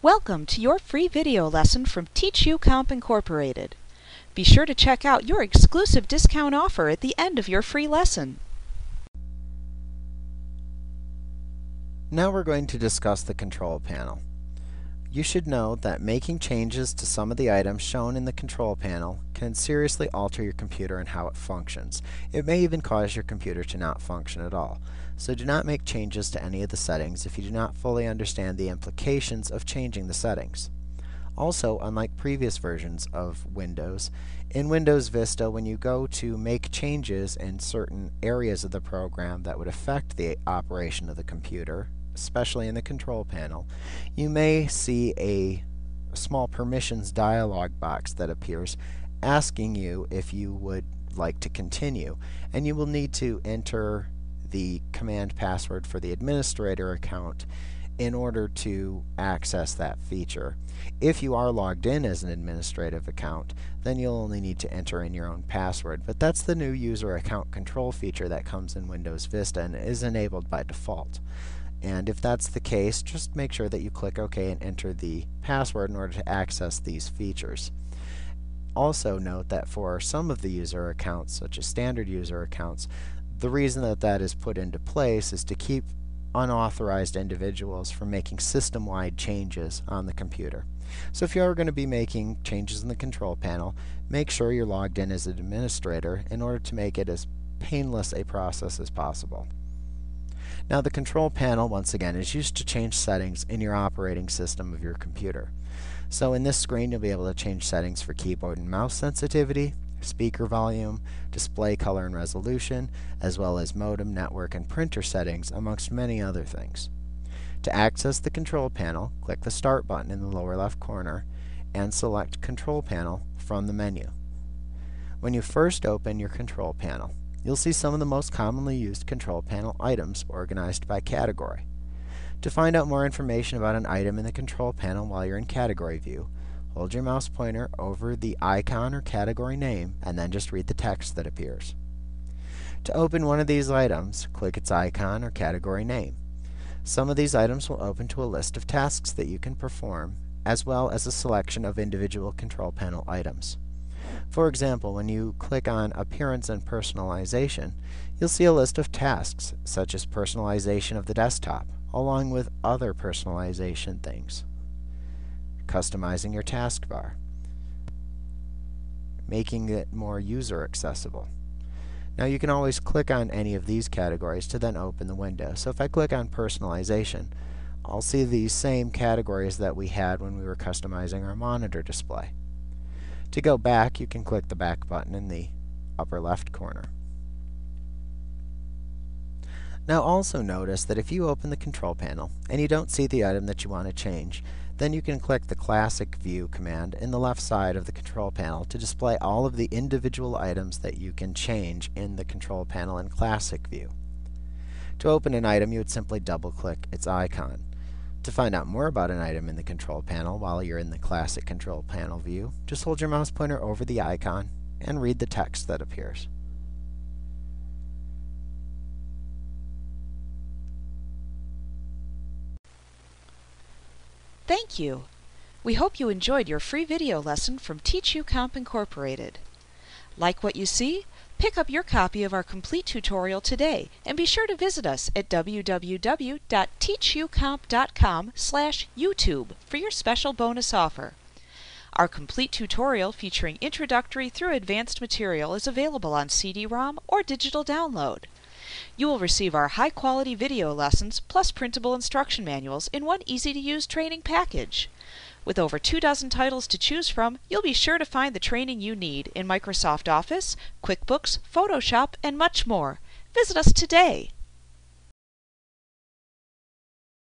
Welcome to your free video lesson from TeachUComp Incorporated. Be sure to check out your exclusive discount offer at the end of your free lesson. Now we're going to discuss the control panel. You should know that making changes to some of the items shown in the control panel can seriously alter your computer and how it functions. It may even cause your computer to not function at all. So do not make changes to any of the settings if you do not fully understand the implications of changing the settings. Also, unlike previous versions of Windows, in Windows Vista, when you go to make changes in certain areas of the program that would affect the operation of the computer, especially in the control panel, you may see a small permissions dialog box that appears asking you if you would like to continue. And you will need to enter the command password for the administrator account in order to access that feature. If you are logged in as an administrative account, then you'll only need to enter in your own password. But that's the new user account control feature that comes in Windows Vista and is enabled by default. And if that's the case, just make sure that you click OK and enter the password in order to access these features. Also note that for some of the user accounts, such as standard user accounts, the reason that that is put into place is to keep unauthorized individuals from making system-wide changes on the computer. So if you are going to be making changes in the control panel, make sure you're logged in as an administrator in order to make it as painless a process as possible. Now the control panel, once again, is used to change settings in your operating system of your computer. So in this screen you'll be able to change settings for keyboard and mouse sensitivity, speaker volume, display color and resolution, as well as modem, network, and printer settings, amongst many other things. To access the control panel, click the Start button in the lower left corner and select Control Panel from the menu. When you first open your control panel, you'll see some of the most commonly used control panel items organized by category. To find out more information about an item in the control panel while you're in category view, hold your mouse pointer over the icon or category name and then just read the text that appears. To open one of these items, click its icon or category name. Some of these items will open to a list of tasks that you can perform, as well as a selection of individual control panel items. For example, when you click on Appearance and Personalization, you'll see a list of tasks, such as personalization of the desktop, along with other personalization things. Customizing your taskbar, making it more user accessible. Now you can always click on any of these categories to then open the window. So if I click on Personalization, I'll see these same categories that we had when we were customizing our monitor display. To go back, you can click the back button in the upper left corner. Now also notice that if you open the control panel and you don't see the item that you want to change, then you can click the Classic View command in the left side of the control panel to display all of the individual items that you can change in the control panel in Classic View. To open an item, you would simply double-click its icon. To find out more about an item in the control panel while you're in the classic control panel view, just hold your mouse pointer over the icon and read the text that appears. Thank you. We hope you enjoyed your free video lesson from TeachUComp Incorporated. Like what you see? Pick up your copy of our complete tutorial today and be sure to visit us at www.teachucomp.com slash YouTube for your special bonus offer. Our complete tutorial featuring introductory through advanced material is available on CD-ROM or digital download. You will receive our high-quality video lessons plus printable instruction manuals in one easy-to-use training package. With over two dozen titles to choose from, you'll be sure to find the training you need in Microsoft Office, QuickBooks, Photoshop, and much more. Visit us today.